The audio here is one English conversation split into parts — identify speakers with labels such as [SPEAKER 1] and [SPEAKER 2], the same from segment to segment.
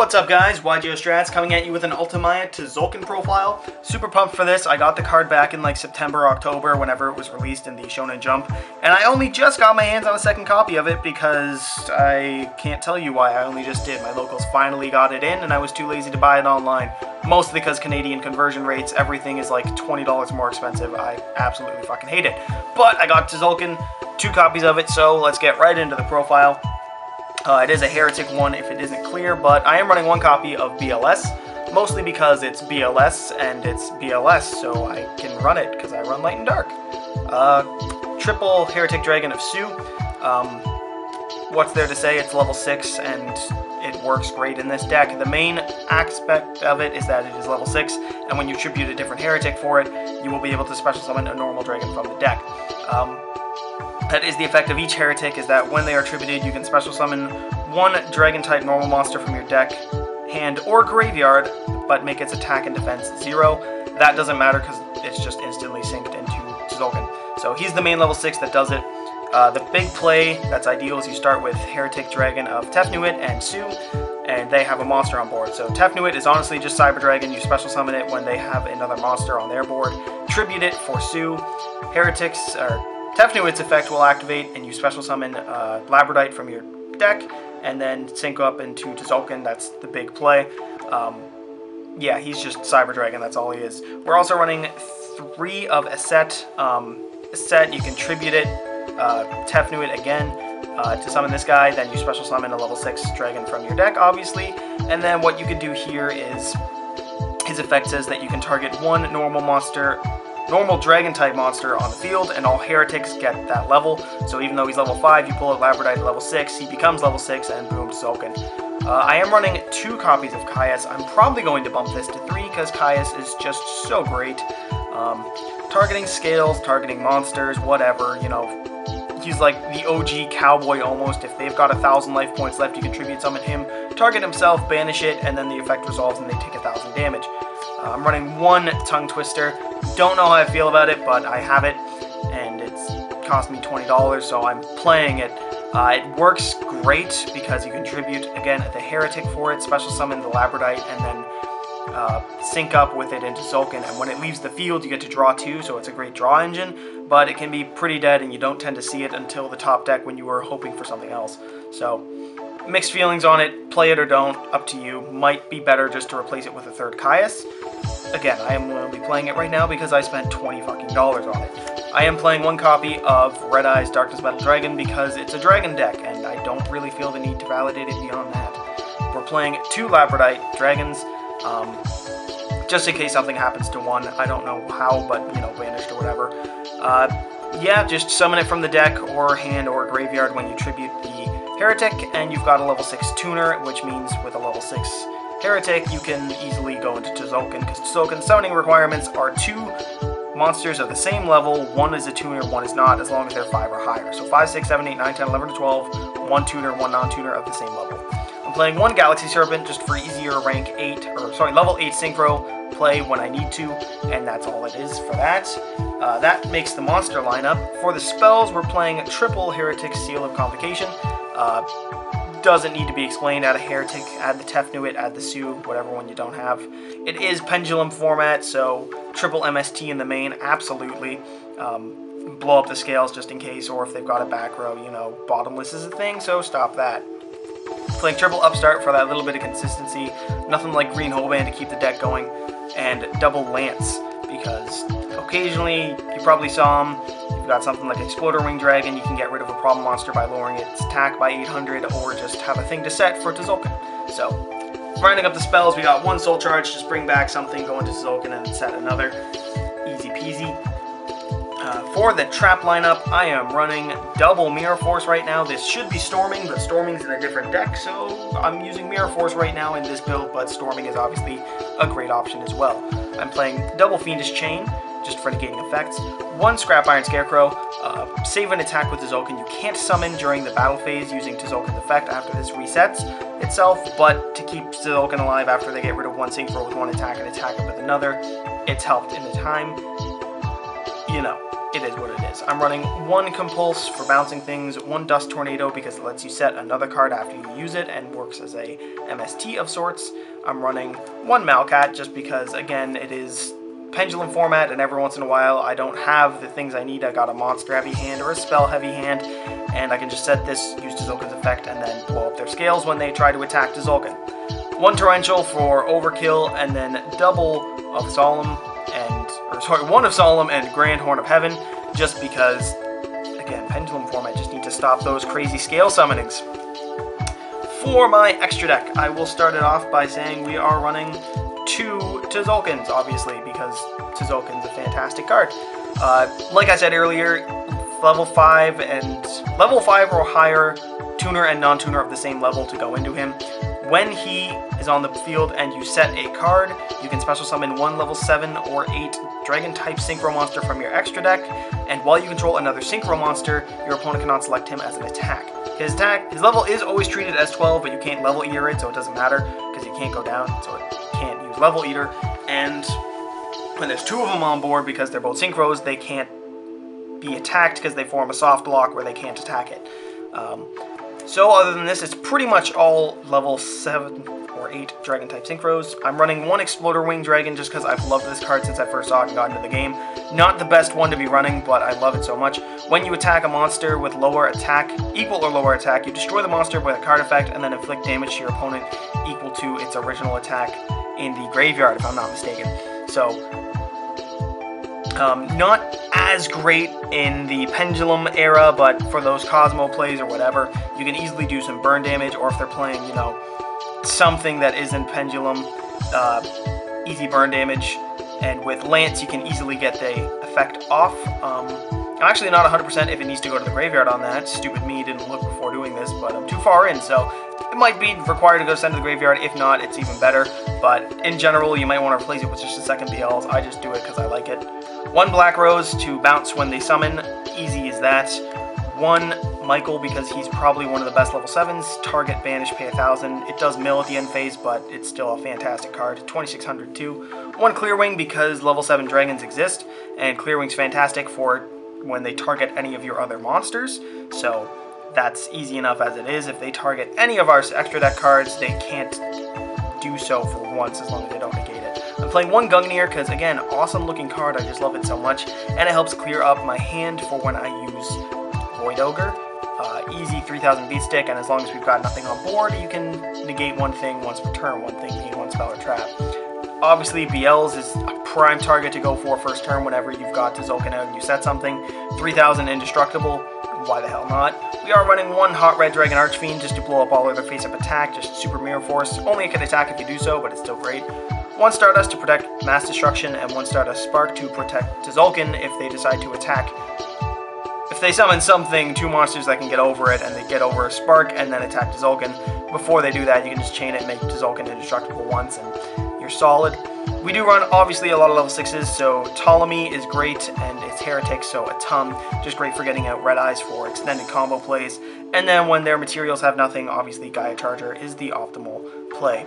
[SPEAKER 1] What's up guys, YGO Strats coming at you with an Ultimaya Tzolk'in profile. Super pumped for this. I got the card back in like September, October, whenever it was released in the Shonen Jump. And I only just got my hands on a second copy of it because I can't tell you why, I only just did. My locals finally got it in and I was too lazy to buy it online. Mostly because Canadian conversion rates, everything is like $20 more expensive. I absolutely fucking hate it. But I got Tzolk'in, two copies of it, so let's get right into the profile. Uh, it is a Hieratic one if it isn't clear, but I am running one copy of BLS, mostly because it's BLS and it's BLS, so I can run it because I run Light and Dark. Uh, triple Hieratic Dragon of Su. Um, what's there to say? It's level 6 and it works great in this deck. The main aspect of it is that it is level 6, and when you tribute a different Hieratic for it, you will be able to special summon a normal dragon from the deck. Um, that is the effect of each hieratic, is that when they are tributed, you can special summon one dragon-type normal monster from your deck, hand, or graveyard, but make its attack and defense zero. That doesn't matter because it's just instantly synced into Tzolk'in. So he's the main level 6 that does it. Uh, the big play that's ideal is you start with Hieratic Dragon of Tefnuit and Su, and they have a monster on board. So Tefnuit is honestly just Cyber Dragon. You special summon it when they have another monster on their board. Tribute it for Su. Hieratics, or Tefnuit's effect will activate and you special summon uh, Labradite from your deck and then sync up into Tzolk'in. That's the big play. Um, yeah, he's just Cyber Dragon. That's all he is. We're also running three of Eset. Um, Eset, you contribute it, uh, Tefnuit again, uh, to summon this guy. Then you special summon a level 6 dragon from your deck, obviously. And then what you can do here is his effect says that you can target one normal monster normal dragon type monster on the field, and all hieratics get that level. So even though he's level 5, you pull a Labradite at level 6, he becomes level 6, and boom, Tzolk'in. Uh, I am running two copies of Caius. I'm probably going to bump this to three because Caius is just so great. Um, targeting scales, targeting monsters, whatever, you know. He's like the OG cowboy almost. If they've got a thousand life points left, you contribute some summon him, target himself, banish it, and then the effect resolves and they take a thousand damage. I'm running one tongue twister. Don't know how I feel about it, but I have it, and it's cost me $20, so I'm playing it. Uh, it works great because you contribute, again, the Hieratic for it, special summon the Labradite, and then uh, sync up with it into Tzolk'in. And when it leaves the field, you get to draw two, so it's a great draw engine, but it can be pretty dead, and you don't tend to see it until the top deck when you were hoping for something else. So, mixed feelings on it. Play it or don't, up to you. Might be better just to replace it with a third Caius. Again, I am only playing it right now because I spent 20 fucking dollars on it. I am playing one copy of Red Eyes Darkness Metal Dragon because it's a dragon deck, and I don't really feel the need to validate it beyond that. We're playing two Labradite dragons, um, just in case something happens to one. I don't know how, but, you know, vanished or whatever. Uh, yeah, just summon it from the deck or hand or graveyard when you tribute the Hieratic, and you've got a level 6 tuner, which means with a level 6 Hieratic, you can easily go into Tzolk'in, because Tzolk'in summoning requirements are two monsters of the same level, one is a tuner, one is not, as long as they're 5 or higher. So 5, 6, 7, 8, 9, 10, 11, 12, one tuner, one non-tuner of the same level. I'm playing one Galaxy Serpent just for easier rank 8, or sorry, level 8 synchro play when I need to, and that's all it is for that. Uh, that makes the monster lineup. For the spells, we're playing triple Hieratic Seal of Convocation. Uh, doesn't need to be explained. Add a Hieratic, add the Tefnuit, add the Su, whatever one you don't have. It is Pendulum format, so triple MST in the main, absolutely. Um, blow up the scales just in case, or if they've got a back row, you know, bottomless is a thing, so stop that. Playing triple Upstart for that little bit of consistency. Nothing like Green Band to keep the deck going. And double Lance, because occasionally, you probably saw them. You've got something like Exploder Wing Dragon, you can get rid of a problem monster by lowering its attack by 800, or just have a thing to set for Tzolk'in. So, rounding up the spells, we got one Soul Charge, just bring back something, go into Tzolk'in, and set another. Easy peasy. For the trap lineup, I am running double Mirror Force right now. This should be Storming, but Storming's in a different deck, so I'm using Mirror Force right now in this build, but Storming is obviously a great option as well. I'm playing double Fiendish Chain, just for negating effects. One Scrap Iron Scarecrow, uh, save an attack with Tzolk'in you can't summon during the battle phase using Tzolk'in's effect after this resets itself, but to keep Tzolk'in alive after they get rid of one Synchro with one attack and attack it with another, it's helped in the time. You know, it is what it is. I'm running one Compulse for bouncing things, one Dust Tornado because it lets you set another card after you use it and works as a MST of sorts. I'm running one Malcat just because, again, it is pendulum format and every once in a while I don't have the things I need. I got a monster heavy hand or a spell heavy hand and I can just set this, use Tzolk'in's effect, and then blow up their scales when they try to attack Tzolk'in. One Torrential for overkill and then double of Solemn sorry, one of Solemn and Grand Horn of Heaven just because, again, pendulum format just need to stop those crazy scale summonings. For my extra deck, I will start it off by saying we are running two Tzolk'ins, obviously, because Tzolk'in's a fantastic card. Uh, like I said earlier, level 5 and level 5 or higher tuner and non-tuner of the same level to go into him. When he is on the field and you set a card, you can special summon one level 7 or 8 dragon type synchro monster from your extra deck, and while you control another synchro monster, your opponent cannot select him as an attack. His attack, his level is always treated as 12, but you can't level eater it, so it doesn't matter, because you can't go down, so it can't use level eater, and when there's two of them on board, because they're both synchros, they can't be attacked because they form a soft block where they can't attack it. Um, so other than this, it's pretty much all level 7 or 8 dragon type synchros. I'm running one Exploder Wing Dragon just because I've loved this card since I first saw it and got into the game. Not the best one to be running, but I love it so much. When you attack a monster with lower attack, equal or lower attack, you destroy the monster with a card effect and then inflict damage to your opponent equal to its original attack in the graveyard, if I'm not mistaken. So um, not as great in the Pendulum era, but for those Cosmo plays or whatever, you can easily do some burn damage, or if they're playing, you know, something that isn't Pendulum, uh, easy burn damage. And with Lance, you can easily get the effect off. Um, I'm actually not 100% if it needs to go to the graveyard on that. Stupid me didn't look before doing this, but I'm too far in, so it might be required to go send to the graveyard. If not, it's even better. But in general, you might want to replace it with just a second BLs. I just do it because I like it. One Black Rose to bounce when they summon, easy as that. One Michael because he's probably one of the best level 7s. Target, banish, pay a 1000. It does mill at the end phase, but it's still a fantastic card. 2600 too. One Clearwing because level 7 dragons exist, and Clearwing's fantastic for when they target any of your other monsters. So that's easy enough as it is. If they target any of our extra deck cards, they can't do so for once as long as they don't negate it. I'm playing one Gungnir because, again, awesome looking card. I just love it so much. And it helps clear up my hand for when I use Void Ogre. Uh, easy 3000 beat stick, and as long as we've got nothing on board, you can negate one thing once per turn, one thing being one spell or trap. Obviously, BLs is a prime target to go for first turn whenever you've got to Tzolk'in out and you set something. 3000 indestructible, why the hell not? We are running one Hot Red Dragon Archfiend just to blow up all other face-up attack, just Super Mirror Force. Only it can attack if you do so, but it's still great. One Stardust to protect Mass Destruction, and one Stardust Spark to protect Tzolk'in if they decide to attack. If they summon something, two monsters that can get over it, and they get over a Spark and then attack Tzolk'in. Before they do that, you can just chain it make Tzolk'in indestructible once, and you're solid. We do run, obviously, a lot of level 6s, so Ptolemy is great, and it's Hieratic, so Atum, just great for getting out Red Eyes for extended combo plays. And then when their materials have nothing, obviously Gaia Charger is the optimal play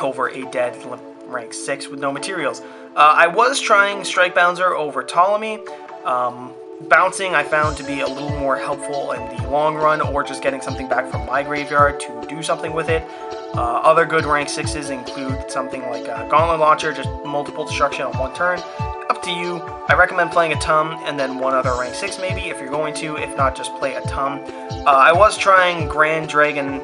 [SPEAKER 1] over a dead rank 6 with no materials. Uh, I was trying Strike Bouncer over Ptolemy. Um, bouncing I found to be a little more helpful in the long run or just getting something back from my graveyard to do something with it. Uh, other good rank 6s include something like a Gauntlet Launcher, just multiple destruction on one turn. Up to you. I recommend playing Atum and then one other rank 6 maybe if you're going to. If not, just play Atum. Uh, I was trying Grand Dragon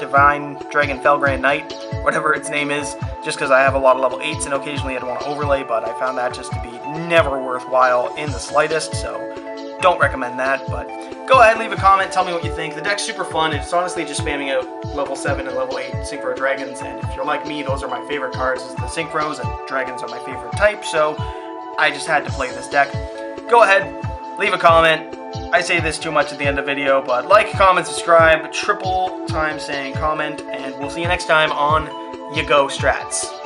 [SPEAKER 1] Divine Dragon Felgrand Knight, whatever its name is, just because I have a lot of level 8s and occasionally I'd want to overlay, but I found that just to be never worthwhile in the slightest, so don't recommend that, but go ahead, leave a comment, tell me what you think. The deck's super fun, it's honestly just spamming out level 7 and level 8 Synchro Dragons, and if you're like me, those are my favorite cards, is the Synchros, and Dragons are my favorite type, so I just had to play this deck. Go ahead, leave a comment, I say this too much at the end of the video, but like, comment, subscribe, triple time saying comment, and we'll see you next time on Ya Go Strats.